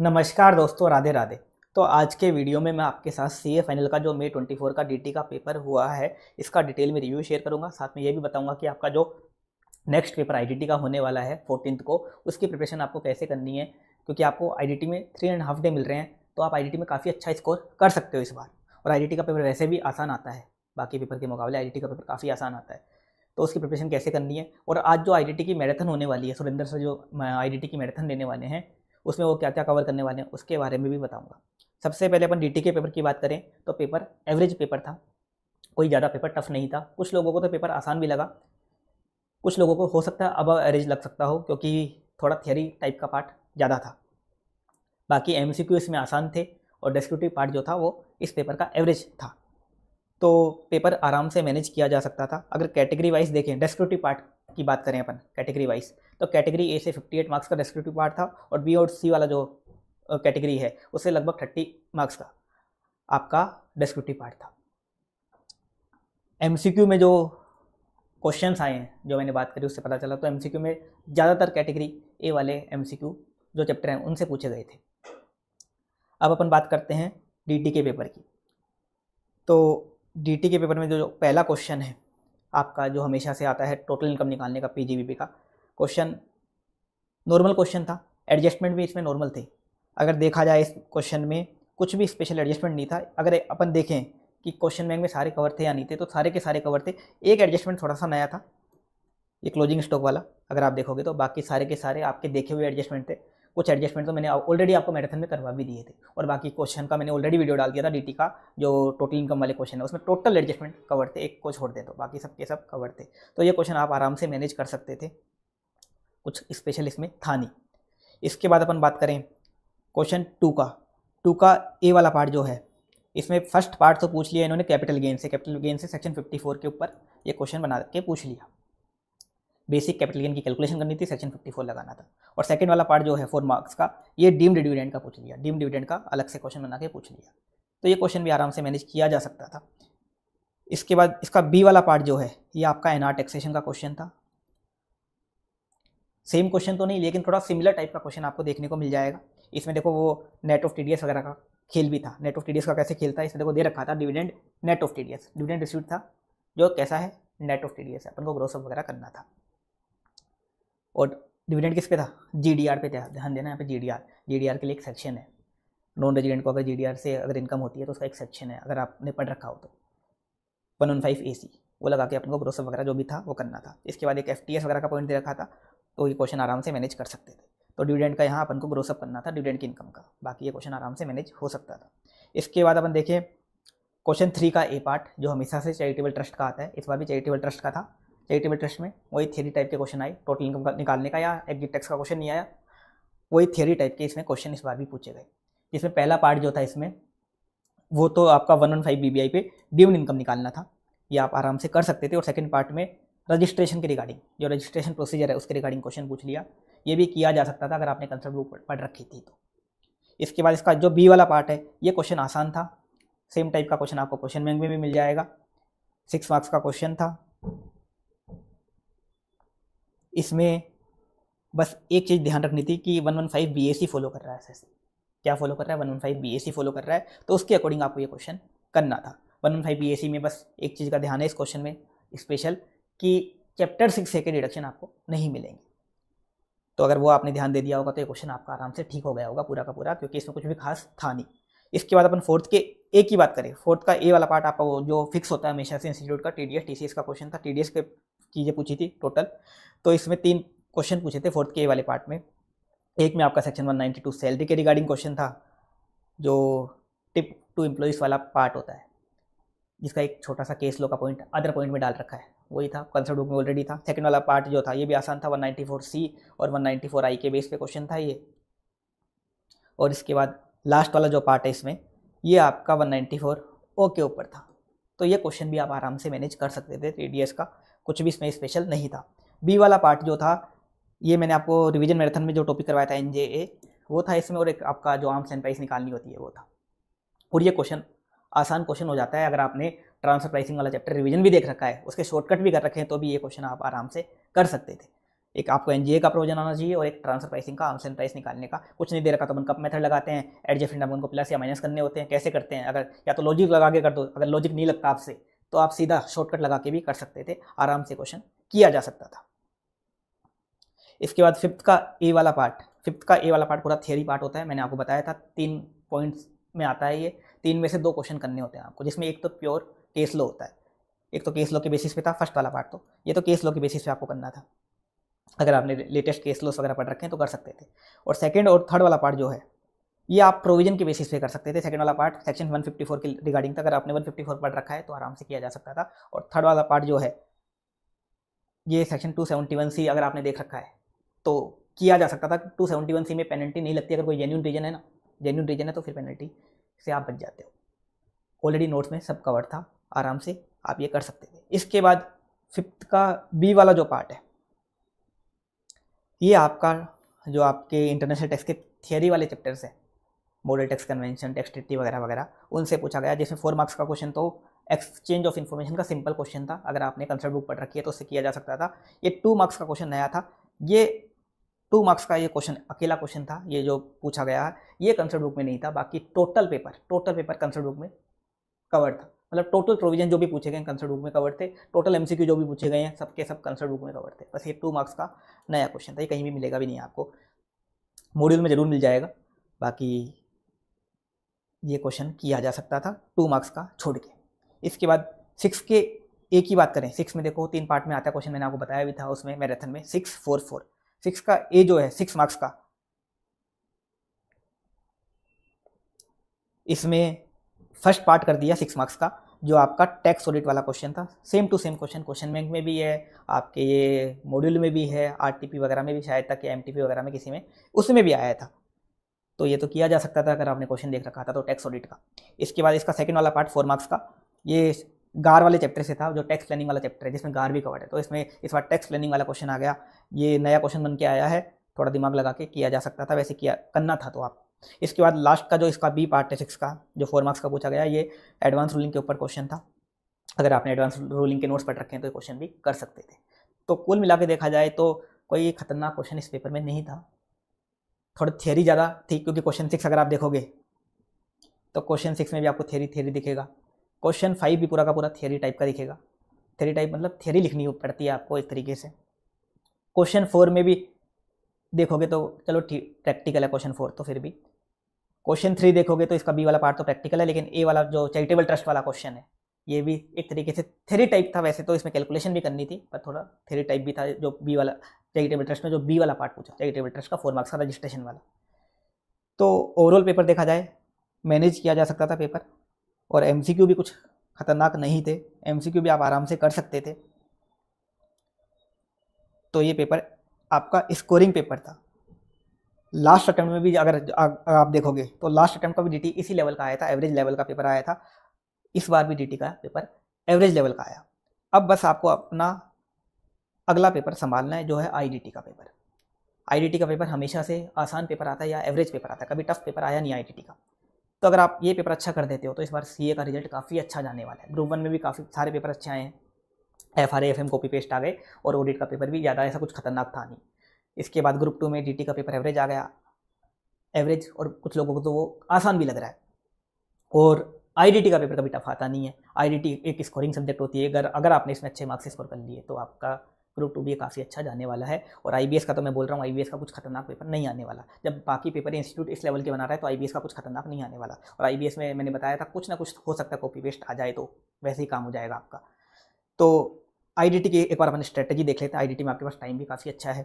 नमस्कार दोस्तों, राधे राधे। तो आज के वीडियो में मैं आपके साथ सी ए फाइनल का जो मे 24 का डीटी का पेपर हुआ है, इसका डिटेल में रिव्यू शेयर करूँगा। साथ में ये भी बताऊँगा कि आपका जो नेक्स्ट पेपर आईडीटी का होने वाला है फोर्टीन को, उसकी प्रिपरेशन आपको कैसे करनी है? क्योंकि आपको आईडीटी में थ्री एंड हाफ़ डे मिल रहे हैं तो आप आईडीटी में काफ़ी अच्छा स्कोर कर सकते हो इस बार। और आईडीटी का पेपर वैसे भी आसान आता है। बाकी पेपर के मुकाबले आईडीटी का पेपर काफ़ी आसान आता है। तो उसकी प्रिपरेशन कैसे करनी है? और आज जो आईडीटी की मैराथन होने वाली है, सुरेंद्र सर जो आईडीटी की मैराथन लेने वाले हैं उसमें वो क्या क्या कवर करने वाले हैं, उसके बारे में भी बताऊँगा। सबसे पहले अपन डी के पेपर की बात करें तो पेपर एवरेज पेपर था। कोई ज़्यादा पेपर टफ नहीं था। कुछ लोगों को तो पेपर आसान भी लगा। कुछ लोगों को हो सकता है अब एवरेज लग सकता हो, क्योंकि थोड़ा थियरी टाइप का पार्ट ज़्यादा था। बाकी एम इसमें आसान थे और डिस्क्रिप्टिव पार्ट जो था वो इस पेपर का एवरेज था। तो पेपर आराम से मैनेज किया जा सकता था। अगर कैटेगरी वाइज देखें डिस्क्रिप्टिव पार्ट की बात करें अपन कैटेगरी वाइज तो कैटेगरी ए से 58 मार्क्स का डिस्क्रिप्टिव पार्ट था और बी और सी वाला जो कैटेगरी है उससे लगभग 30 मार्क्स का आपका डिस्क्रिप्टिव पार्ट था। एमसीक्यू में जो क्वेश्चन आए हैं जो मैंने बात करी उससे पता चला तो एमसीक्यू में ज़्यादातर कैटेगरी ए वाले एमसीक्यू जो चैप्टर हैं उनसे पूछे गए थे। अब अपन बात करते हैं डी के पेपर की। तो डी के पेपर में जो, जो पहला क्वेश्चन है आपका जो हमेशा से आता है टोटल इनकम निकालने का पीजीबीपी का। क्वेश्चन नॉर्मल क्वेश्चन था। एडजस्टमेंट भी इसमें नॉर्मल थे। अगर देखा जाए इस क्वेश्चन में, कुछ भी स्पेशल एडजस्टमेंट नहीं था। अगर अपन देखें कि क्वेश्चन बैंक में सारे कवर थे या नहीं थे तो सारे के सारे कवर थे। एक एडजस्टमेंट थोड़ा सा नया था। ये क्लोजिंग स्टॉक वाला, अगर आप देखोगे तो। बाकी सारे के सारे आपके देखे हुए एडजस्टमेंट थे। कुछ एडजस्टमेंट तो मैंने ऑलरेडी आपको मैराथन में करवा भी दिए थे। और बाकी क्वेश्चन का मैंने ऑलरेडी वीडियो डाल दिया था डीटी का, जो टोटल इनकम वाले क्वेश्चन है, उसमें टोटल एडजस्टमेंट कवर थे, एक को छोड़ दे तो बाकी सब के सब कवर थे। तो ये क्वेश्चन आप आराम से मैनेज कर सकते थे। कुछ स्पेशल इसमें था नहीं। इसके बाद अपन बात करें क्वेश्चन टू का। टू का ए वाला पार्ट जो है, इसमें फ़र्स्ट पार्ट तो पूछ लिया इन्होंने कैपिटल गेन से। कैपिटल गेन से सेक्शन 54 के ऊपर ये क्वेश्चन बना के पूछ लिया। बेसिक कैपिटल गेन की कैलकुलेशन करनी थी, सेक्शन 54 लगाना था। और सेकंड वाला पार्ट जो है फोर मार्क्स का, ये डीम डिविडेंड का पूछ लिया। डीम डिविडेंड का अलग से क्वेश्चन बना के पूछ लिया। तो ये क्वेश्चन भी आराम से मैनेज किया जा सकता था। इसके बाद, इसका बी वाला पार्ट जो है, ये आपका एनआर टैक्सेशन का क्वेश्चन था। सेम क्वेश्चन तो नहीं, लेकिन थोड़ा सिमिलर टाइप का क्वेश्चन आपको देखने को मिल जाएगा। इसमें देखो वो नेट ऑफ़ टीडीएस वगैरह का खेल भी था। नेट ऑफ़ टीडीएस का कैसे खेलता है, इसमें देखो दे रखा था dividend net of TDS dividend receive था, जो कैसा है नेट ऑफ़ है। अपन को ग्रोसअप वगैरह करना था। और डिविडेंड किस पे था? जीडीआर पे था। ध्यान देना यहाँ पे जी डी के लिए एक सेक्शन है। नॉन रेजिडेंट को अगर जीडीआर से अगर इनकम होती है तो उसका एक सेक्शन है, अगर आपने पढ़ रखा हो तो। One one five A C वो लगा के अपन को ग्रोसअप वगैरह जो भी था वो करना था। इसके बाद एक एफ़ टी एस वगैरह का पॉइंट दे रखा था तो ये क्वेश्चन आराम से मैनेज कर सकते थे। तो डिविडेंड का यहाँ अपन को ग्रोसअप करना था डिविडेंड की इनकम का। बाकी ये क्वेश्चन आराम से मैनेज हो सकता था। इसके बाद अपन देखें क्वेश्चन थ्री का ए पार्ट जो हमेशा से चैरिटेबल ट्रस्ट का आता है, इस बार भी चैरिटेबल ट्रस्ट का था। चैरिटेबल ट्रस्ट में, वही थियरी टाइप के क्वेश्चन आए टोटल इनकम का निकालने का या एग्जिट टैक्स का क्वेश्चन नहीं आया, वही थियरी टाइप के इसमें क्वेश्चन इस बार भी पूछे गए। जिसमें पहला पार्ट जो था इसमें, वो तो आपका one one five B B I पे डिवन इनकम निकालना था, ये आप आराम से कर सकते थे। और सेकंड पार्ट में रजिस्ट्रेशन के रिगार्डिंग जो रजिस्ट्रेशन प्रोसीजर है, उसके रिगार्डिंग क्वेश्चन पूछ लिया। ये भी किया जा सकता था अगर आपने कंसेप्ट बुक पढ़ रखी थी तो। इसके बाद इसका जो बी वाला पार्ट है, ये क्वेश्चन आसान था। सेम टाइप का क्वेश्चन आपको क्वेश्चन बैंक में भी मिल जाएगा। सिक्स मार्क्स का क्वेश्चन था। इसमें बस एक चीज़ ध्यान रखनी थी कि one one five B A C follow कर रहा है एस क्या फॉलो कर रहा है? One one five B A C follow कर रहा है। तो उसके अकॉर्डिंग आपको ये क्वेश्चन करना था। One one five B A C में बस एक चीज़ का ध्यान है इस क्वेश्चन में स्पेशल कि चैप्टर सिक्स के डिडक्शन आपको नहीं मिलेंगे। तो अगर वो आपने ध्यान दे दिया होगा तो ये क्वेश्चन आपका आराम से ठीक हो गया होगा पूरा का पूरा, क्योंकि इसमें कुछ भी खास था नहीं। इसके बाद अपन फोर्थ के ए की बात करें। फोर्थ का ए वाला पार्ट आपका वो जो फिक्स होता है हमेशा से इंस्टीट्यूट का T D S T C S का क्वेश्चन था। टी डी एस के चीज़ें पूछी थी टोटल तो इसमें तीन क्वेश्चन पूछे थे फोर्थ के वाले पार्ट में। एक में आपका सेक्शन 192 सैलरी के रिगार्डिंग क्वेश्चन था, जो टिप टू एम्प्लॉइज़ वाला पार्ट होता है, जिसका एक छोटा सा केस लो का पॉइंट अदर पॉइंट में डाल रखा है। वही था कंसेप्ट बुक में ऑलरेडी था। सेकंड वाला पार्ट जो था, ये भी आसान था 194 सी और 194 आई के बेस पे क्वेश्चन था ये। और इसके बाद लास्ट वाला जो पार्ट है इसमें, ये आपका 194 ओ के ऊपर था। तो ये क्वेश्चन भी आप आराम से मैनेज कर सकते थे टीडीएस का। कुछ भी इसमें स्पेशल नहीं था। बी वाला पार्ट जो था, ये मैंने आपको रिविजन मैराथन में जो टॉपिक करवाया था एनजेए वो था इसमें और एक आपका जो आर्म्स एंड प्राइस निकालनी होती है, वो था। और ये क्वेश्चन आसान क्वेश्चन हो जाता है अगर आपने ट्रांसफ़र प्राइसिंग वाला चैप्टर रिवीजन भी देख रखा है, उसके शॉर्टकट भी कर रखे हैं तो भी ये क्वेश्चन आप आराम से कर सकते थे। एक आपको एनजीए का प्रोविज़न आना चाहिए और एक ट्रांसफ़र प्राइसिंग का आर्म्स एंड प्राइस निकालने का। कुछ नहीं दे रखा तो अपन कप मेथड लगाते हैं एडजस्टमेंट अपन को प्लस या माइनस करने होते हैं। कैसे करते हैं? अगर या तो लॉजिक लगा के कर दो, अगर लॉजिक नहीं लगता आपसे तो आप सीधा शॉर्टकट लगा के भी कर सकते थे, आराम से क्वेश्चन किया जा सकता था। इसके बाद फिफ्थ का ए वाला पार्ट फिफ्थ का ए वाला पार्ट पूरा थियरी पार्ट होता है, मैंने आपको बताया था, तीन पॉइंट्स में आता है ये, तीन में से दो क्वेश्चन करने होते हैं आपको, जिसमें एक तो प्योर केस लो होता है, एक तो केस लो के बेसिस पे था फ़र्स्ट वाला पार्ट तो ये तो केस लो के बेसिस पे आपको करना था। अगर आपने लेटेस्ट केस लॉस वगैरह पढ़ रखे हैं तो कर सकते थे। और सेकेंड और थर्ड वाला पार्ट जो है ये आप प्रोविज़न के बेसिस पे कर सकते थे। सेकंड वाला पार्ट सेक्शन 154 के रिगार्डिंग था अगर आपने 154 पढ़ रखा है तो आराम से किया जा सकता था। और थर्ड वाला पार्ट जो है, ये सेक्शन 271 सी अगर आपने देख रखा है तो किया जा सकता था। टू सेवेंटी वन सी में पेनल्टी नहीं लगती। अगर कोई जेन्यून रीजन है ना जेन्यून रीजन है तो फिर पेनल्टी से आप बच जाते हो। ऑलरेडी नोट्स में सब कवर था। आराम से आप ये कर सकते थे। इसके बाद फिफ्थ का बी वाला जो पार्ट है, ये आपका, जो आपके इंटरनेशनल टेक्स के थियरी वाले चैप्टर्स हैं। Model tax convention tax treaty वगैरह वगैरह, उनसे पूछा गया, जिसमें फोर मार्क्स का क्वेश्चन तो एक्सचेंज ऑफ़ इन्फॉर्मेशन का सिंपल क्वेश्चन था, अगर आपने कंसर्ट बुक पढ़ रखी है तो उससे किया जा सकता था। ये टू मार्क्स का क्वेश्चन नया था। ये टू मार्क्स का ये क्वेश्चन अकेला क्वेश्चन था, ये जो पूछा गया है, ये कंसर्ट बुक में नहीं था, बाकी total paper total paper concept book में कवर था। मतलब टोटल प्रोविज़न जो भी पूछे गए कंसर्ट बुक में कवर थे टोटल एमसीक्यू जो भी पूछे गए हैं, सबके सब कंसर्ट बुक में कवर थे। बस ये टू मार्क्स का नया क्वेश्चन था, ये कहीं भी मिलेगा भी नहीं आपको। मॉड्यूल में ज़रूर मिल जाएगा, बाकी ये क्वेश्चन किया जा सकता था टू मार्क्स का छोड़ के। इसके बाद सिक्स के एक ही बात करें। सिक्स में देखो, तीन पार्ट में आता क्वेश्चन मैंने आपको बताया भी था उसमें मैराथन में। सिक्स फोर फोर सिक्स का ए जो है सिक्स मार्क्स का। इसमें फ़र्स्ट पार्ट कर दिया सिक्स मार्क्स का, जो आपका टैक्स ऑडिट वाला क्वेश्चन था। Same to same question question bank में भी है, आपके ये मॉड्यूल में भी है आरटीपी वगैरह में भी, शायद तक या एमटीपी वगैरह में किसी में, उसमें भी आया था। तो ये तो किया जा सकता था अगर आपने क्वेश्चन देख रखा था तो टैक्स ऑडिट का। इसके बाद इसका सेकंड वाला पार्ट फोर मार्क्स का। ये गार वाले चैप्टर से था, जो टैक्स प्लानिंग वाला चैप्टर है, जिसमें गार भी कवर्ड है। तो इसमें इस बार टैक्स प्लानिंग वाला क्वेश्चन आ गया। ये नया क्वेश्चन बन के आया है, थोड़ा दिमाग लगा के किया जा सकता था, वैसे किया, करना था तो आप। इसके बाद लास्ट का जो इसका बी पार्ट है सिक्स का, जो फोर मार्क्स का पूछा गया, ये एडवांस रूलिंग के ऊपर क्वेश्चन था। अगर आपने एडवांस रूलिंग के नोट्स पढ़ रखे हैं तो क्वेश्चन भी कर सकते थे। तो कुल मिला के देखा जाए तो कोई खतरनाक क्वेश्चन इस पेपर में नहीं था। थोड़ी थियरी ज़्यादा थी, क्योंकि क्वेश्चन सिक्स अगर आप देखोगे तो क्वेश्चन सिक्स में भी आपको थियरी थियरी दिखेगा। क्वेश्चन फाइव भी पूरा का पूरा थियरी टाइप का दिखेगा। थियरी टाइप मतलब थियरी लिखनी पड़ती है आपको एक तरीके से। क्वेश्चन फोर में भी देखोगे तो चलो ठीक प्रैक्टिकल है क्वेश्चन फोर तो फिर भी। क्वेश्चन थ्री देखोगे तो इसका बी वाला पार्ट तो प्रैक्टिकल है, लेकिन ए वाला जो चैरिटेबल ट्रस्ट वाला क्वेश्चन है, ये भी एक तरीके से थेरी टाइप था वैसे तो इसमें कैलकुलेशन भी करनी थी, पर थोड़ा थेरी टाइप भी था जो बी वाला चैरिटेबल ट्रस्ट में जो बी वाला पार्ट पूछा चैरिटेबल ट्रस्ट का फोर मार्क्स का रजिस्ट्रेशन वाला। तो ओवरऑल पेपर देखा जाए मैनेज किया जा सकता था पेपर और एमसीक्यू भी कुछ ख़तरनाक नहीं थे। एमसीक्यू भी आप आराम से कर सकते थे। तो ये पेपर आपका स्कोरिंग पेपर था। लास्ट अटैम्प्ट में भी अगर आप देखोगे तो लास्ट अटैम्प्ट का भी डी इसी लेवल का आया था एवरेज लेवल का पेपर आया था। इस बार भी डीटी का पेपर एवरेज लेवल का आया। अब बस आपको अपना अगला पेपर संभालना है, जो है आईडीटी का पेपर। आईडीटी का पेपर हमेशा से आसान पेपर आता है या एवरेज पेपर आता है, कभी टफ पेपर आया नहीं आई का। तो अगर आप ये पेपर अच्छा कर देते हो तो इस बार सीए का रिज़ल्ट काफ़ी अच्छा जाने वाला है। ग्रुप वन में भी काफ़ी सारे पेपर अच्छे आए हैं। F R F M copy paste आ गए और ऑडिट का पेपर भी ज़्यादा, ऐसा कुछ खतरनाक था नहीं। इसके बाद ग्रुप टू में डी का पेपर एवरेज आ गया। एवरेज और कुछ लोगों को तो वो आसान भी लग रहा है। और आईडीटी का पेपर कभी टफ आता नहीं है। आईडीटी एक स्कोरिंग सब्जेक्ट होती है। अगर अगर आपने इसमें अच्छे मार्क्स स्कोर कर लिए तो आपका ग्रुप टू भी काफ़ी अच्छा जाने वाला है। और आईबीएस का तो मैं बोल रहा हूँ आईबीएस का कुछ खतरनाक पेपर नहीं आने वाला। जब बाकी पेपर इंस्टीट्यूट इस लेवल के बना रहा है तो आईबीएस का कुछ खतरनाक नहीं आने वाला। और आईबीएस में मैंने बताया था, कुछ ना कुछ हो सकता है कॉपी पेस्ट आ जाए तो वैसे ही काम हो जाएगा आपका। तो आई की एक बार अपनी स्ट्रेटजी देख लेते हैं। आईडीटी में आपके पास टाइम भी काफ़ी अच्छा है।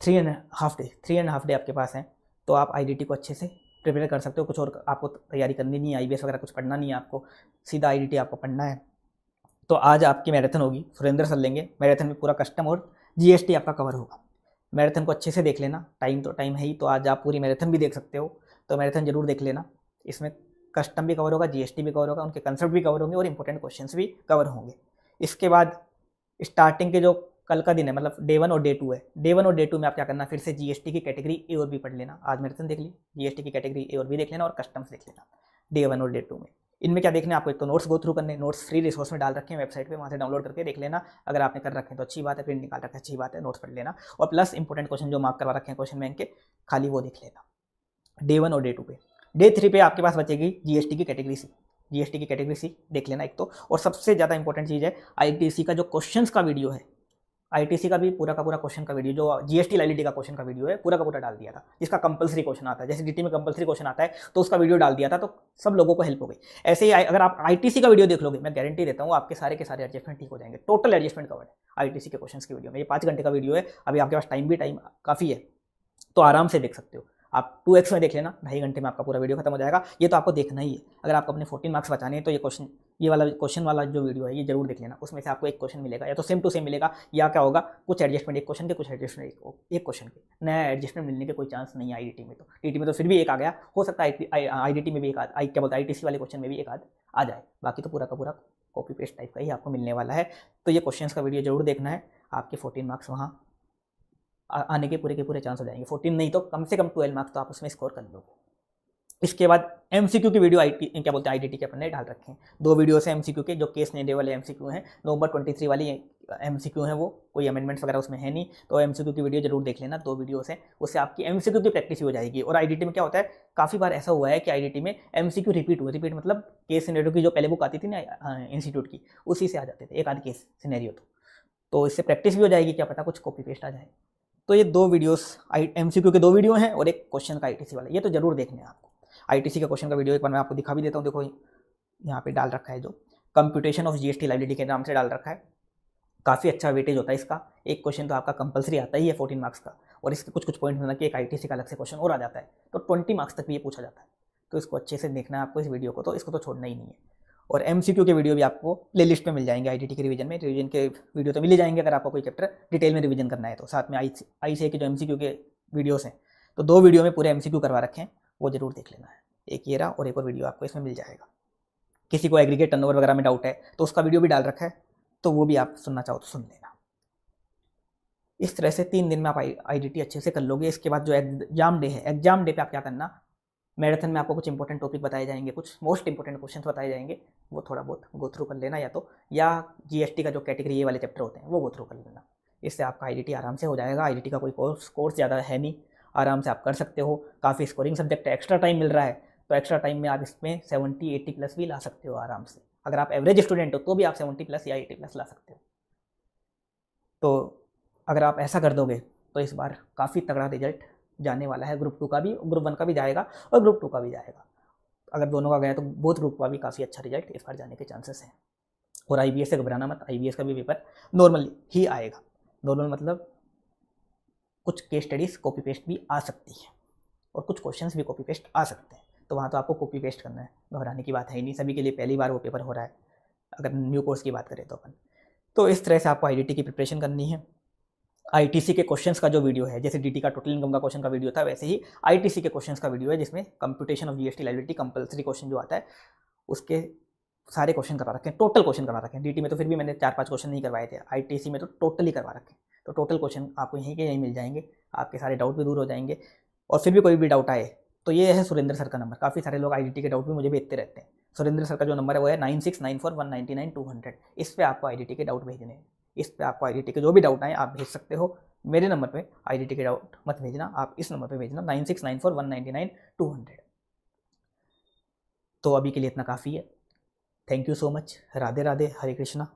Three and half day three and half day आपके पास है। तो आप आईडीटी को अच्छे से प्रिपेयर कर सकते हो। कुछ और आपको तैयारी करनी नहीं है आई वगैरह कुछ पढ़ना नहीं है आपको। सीधा आईडीटी आपको पढ़ना है। तो आज आपकी मैराथन होगी, सुरेंद्र सर लेंगे, मैराथन में पूरा कस्टम और जीएसटी आपका कवर होगा। मैराथन को अच्छे से देख लेना टाइम तो टाइम है ही तो आज आप पूरी मैराथन भी देख सकते हो तो मैराथन ज़रूर देख लेना। इसमें कस्टम भी कवर होगा जीएसटी भी कवर होगा, उनके कंसेप्ट भी कवर होंगे और इंपॉर्टेंट क्वेश्चन भी कवर होंगे। इसके बाद स्टार्टिंग के जो कल का दिन है मतलब डे वन और डे टू है डे वन और डे टू में आप क्या करना, फिर से जीएसटी की कैटेगरी ए और बी पढ़ लेना। आज मैराथन देख ली जीएसटी की कैटेगरी ए और बी देख लेना और कस्टम्स देख लेना डे वन और डे टू में। इनमें क्या देखना आपको एक तो नोट्स गो थ्रू करने नोट्स फ्री रिसोर्स में डाल रखे हैं वेबसाइट पे, वहाँ से डाउनलोड करके देख लेना। अगर आपने कर रखे हैं तो अच्छी बात है प्रिंट निकाल रखे अच्छी बात है नोट्स पढ़ लेना। और प्लस इंपॉर्टेंट क्वेश्चन जो मार्क करवा रखे हैं क्वेश्चन बैंक के खाली वो देख लेना। डे वन और डे टू पे। डे थ्री पे आपके पास बचेगी जीएसटी की कैटेगरी सी जीएसटी की कैटेगरी सी देख लेना एक तो। और सबसे ज़्यादा इंपॉर्टेंट चीज़ है आईटीसी का जो क्वेश्चंस का वीडियो है आईटीसी का भी पूरा का पूरा क्वेश्चन का वीडियो जो जीएसटी लाइलिटी का क्वेश्चन का वीडियो है, पूरा का पूरा डाल दिया था। जिसका कंपलसरी क्वेश्चन आता है, जैसे डीटी में कंपलसरी क्वेश्चन आता है तो उसका वीडियो डाल दिया था तो सब लोगों को हेल्प हो गई। ऐसे ही अगर आप आईटीसी का वीडियो देख लोगे, मैं गारंटी देता हूँ, आपके सारे के सारे एडजस्टमेंट ठीक हो जाएँगे। टोटल एडजस्टमेंट कवर है आईटीसी के क्वेश्चन की वीडियो में। ये पाँच घंटे का वीडियो है, अभी आपके पास टाइम भी टाइम काफ़ी है तो आराम से देख सकते हो। आप टू एक्स में देख लेना, ढाई घंटे में आपका पूरा वीडियो खत्म हो जाएगा। ये तो आपको देखना ही है। अगर आपको अपने फोर्टीन मार्क्स बचाने हैं तो ये क्वेश्चन ये वाला क्वेश्चन वाला जो वीडियो है, ये ज़रूर देख लेना। उसमें से आपको एक क्वेश्चन मिलेगा, या तो सेम टू सेम मिलेगा, या क्या होगा, कुछ एडजस्टमेंट एक क्वेश्चन के, कुछ एडजस्टमेंट एक क्वेश्चन के। नया एडजस्टमेंट मिलने के कोई चांस नहीं है आई में तो। टी में तो फिर भी एक आ गया। हो सकता है आई में भी एक आई क्या बोलता है आई वाले क्वेश्चन में भी एक आध आ जाए। बाकी तो पूरा का पूरा कॉपी पेस्ट टाइप का ही आपको मिलने वाला है। तो ये क्वेश्चन का वीडियो ज़रूर देखना है। आपके फोर्टीन मार्क्स वहाँ आने के पूरे के पूरे चांस हो जाएँगे। फोर्टीन नहीं तो कम से कम ट्वेल्व मार्क्स तो आप उसमें स्कोर कर लोगे। इसके बाद एम सी क्यू की वीडियो आई टी क्या बोलते हैं आई डी टी के अपने डाल रखे हैं। दो वीडियो से एम सी क्यू के, जो केस नेडे वाले एम सी क्यू हैं। नवंबर ट्वेंटी थ्री वाली एम सी क्यू है वो, कोई अमेंडमेंट्स वगैरह उसमें है नहीं। तो एम सी क्यू की वीडियो ज़रूर देख लेना, दो वीडियो से उससे आपकी एम सी क्यू की प्रैक्टिस हो जाएगी। और आई डी टी में क्या होता है, काफ़ी बार ऐसा हुआ है कि आई डी टी में एम सी क्यू रिपीट हुआ रिपीट मतलब केस सिनेरियो की जो पहले बुक आती थी ना इंस्टीट्यूट की, उसी से आ जाते थे, एक आध केस सिनेरियो तो। तो इससे प्रैक्टिस भी हो जाएगी, क्या पता कुछ कॉपी पेस्ट आ जाए। तो ये दो videos I M C Q के दो वीडियो हैं और एक क्वेश्चन का आई टी सी वाला। ये तो ज़रूर देखने हैं आपको। आईटीसी का क्वेश्चन का वीडियो एक बार मैं आपको दिखा भी देता हूँ। देखो, यहाँ पे डाल रखा है जो कंप्यूटेशन ऑफ़ जीएसटी लाइबिलिटी के नाम से डाल रखा है। काफ़ी अच्छा वेटेज होता है इसका। एक क्वेश्चन तो आपका कंपलसरी आता ही है फोर्टीन मार्क्स का। और इसके कुछ कुछ पॉइंट होना कि एक आई का अलग से क्वेश्चन और आ जाता है। तो ट्वेंटी मार्क्स तक भी ये पूछा जाता है। तो इसको अच्छे से देखना है आपको इस वीडियो को तो इसको तो छोड़ना ही नहीं है। और एमसीक्यू के वीडियो भी आपको प्ले लिस्ट में मिल जाएँगे आईटीटी के रिवीजन में। रिवीजन के वीडियो तो मिल ही जाएँगे अगर आपको कोई चैप्टर डिटेल में रिवीजन करना है तो। साथ में आई आई के जो एमसीक्यू के वीडियोस हैं तो दो वीडियो में पूरे एमसीक्यू करवा रखे वो ज़रूर देख लेना है। एक ये रहा और एक और वीडियो आपको इसमें मिल जाएगा। किसी को एग्रीगेट टर्नओवर वगैरह में डाउट है तो उसका वीडियो भी डाल रखा है तो वो भी आप सुनना चाहो तो सुन लेना। इस तरह से तीन दिन में आप आईडीटी अच्छे से कर लोगे। इसके बाद जो एग्ज़ाम डे है एग्ज़ाम डे पे आप क्या करना मैराथन में आपको कुछ इंपॉर्टेंट टॉपिक बताए जाएँगे, कुछ मोस्ट इंपॉर्टेंट क्वेश्चन बताए जाएँगे, वो थोड़ा बहुत गो थ्रू कर लेना या तो या जीएसटी का जो कैटेगरी ये वाले चैप्टर होते हैं, वो गो थ्रू कर लेना। इससे आपका आईडीटी आराम से हो जाएगा। आईडीटी का कोई कोर्स कोर्स ज़्यादा है नहीं। आराम से आप कर सकते हो। काफ़ी स्कोरिंग सब्जेक्ट एक्स्ट्रा टाइम मिल रहा है तो एक्स्ट्रा टाइम में आप इसमें सेवेंटी एट्टी प्लस भी ला सकते हो आराम से। अगर आप एवरेज स्टूडेंट हो तो भी आप सेवेंटी प्लस या एटी प्लस ला सकते हो। तो अगर आप ऐसा कर दोगे तो इस बार काफ़ी तगड़ा रिज़ल्ट जाने वाला है। ग्रुप टू का भी ग्रुप वन का भी जाएगा और ग्रुप टू का भी जाएगा। अगर दोनों का गया तो बोथ ग्रुप का भी काफ़ी अच्छा रिज़ल्ट इस बार जाने के चांसेस हैं। और आईबीएस से घबराना मत आई का भी पेपर नॉर्मल ही आएगा। नॉर्मल मतलब कुछ केस स्टडीज़ कॉपी पेस्ट भी आ सकती है और कुछ क्वेश्चंस भी कॉपी पेस्ट आ सकते हैं। तो वहाँ तो आपको कॉपी पेस्ट करना है। घबराने की बात है ही नहीं। सभी के लिए पहली बार वो पेपर हो रहा है। अगर न्यू कोर्स की बात करें तो अपन। तो इस तरह से आपको आई की प्रिपरेशन करनी है। आईटीसी के क्वेश्चंस का जो वीडियो है, जैसे डीटी का टोटल इनकम का क्वेश्चन का वीडियो था, वैसे ही आईटीसी के क्वेश्चंस का वीडियो है, जिसमें computation of G GST liability compulsory question जो आता है, उसके सारे क्वेश्चन करवा रखे हैं। टोटल क्वेश्चन करवा रखे हैं। डीटी में तो फिर भी मैंने चार पाँच क्वेश्चन नहीं करवाए थे। आईटीसी में तो टोटली करवा रखे तो टोटल क्वेश्चन आपको यहीं के यहीं मिल जाएँगे, आपके सारे डाउट भी दूर हो जाएँगे। और फिर भी कोई भी डाउट आए तो ये है सुरेंद्र सर का नंबर काफ़ी सारे लोग आईडीटी के डाउट भी मुझे भेजते रहते हैं। सुरेंद्र सर का जो नंबर है, वो है nine six nine four one ninety nine two hundred इस पर आपको आईडीटी के डाउट भेजने हैं। इस पर आपको आईडीटी के जो भी डाउट आए, आप भेज सकते हो। मेरे नंबर पे आई के डाउट मत भेजना, आप इस नंबर पे भेजना nine six nine four one ninety nine two hundred तो अभी के लिए इतना काफ़ी है। Thank you so much Radhe Radhe, Hare Krishna.